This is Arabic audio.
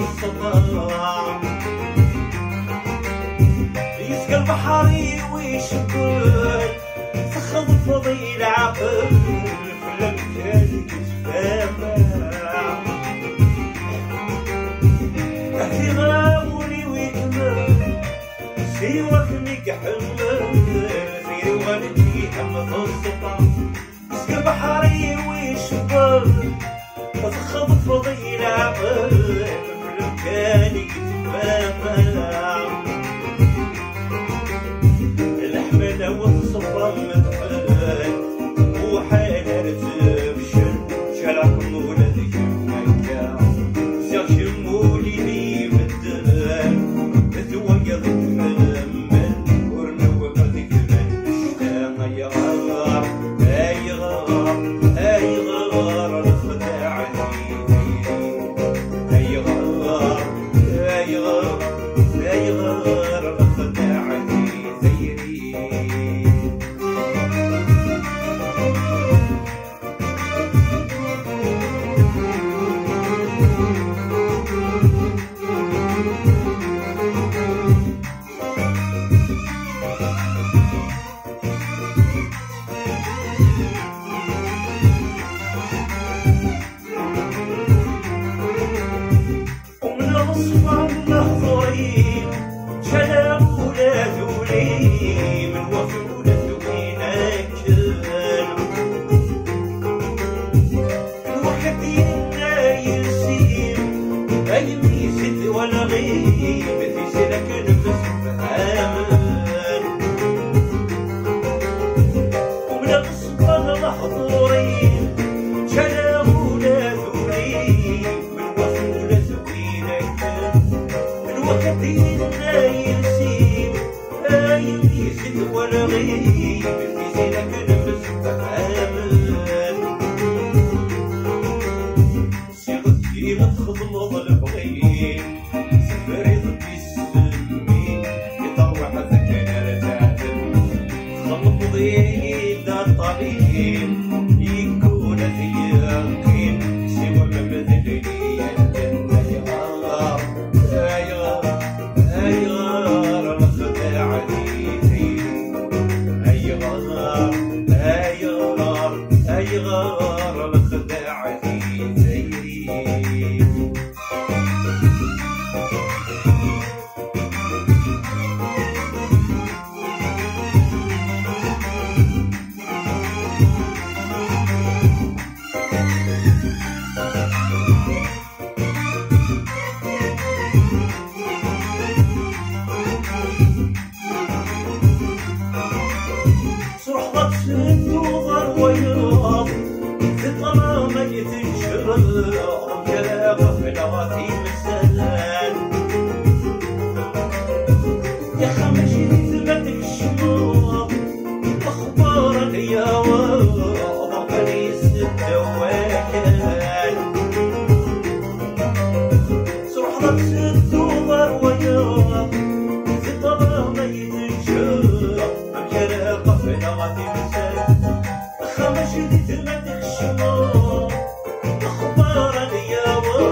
والصباح يسقى البحر ويشكل سخن فضي العقل في المكان تحتي غراموني ويكمل سيوك ميكحمل سيري وغنتي هم في الصباح يسقى البحر ويشكل تسخن فضي العقل tua cadeira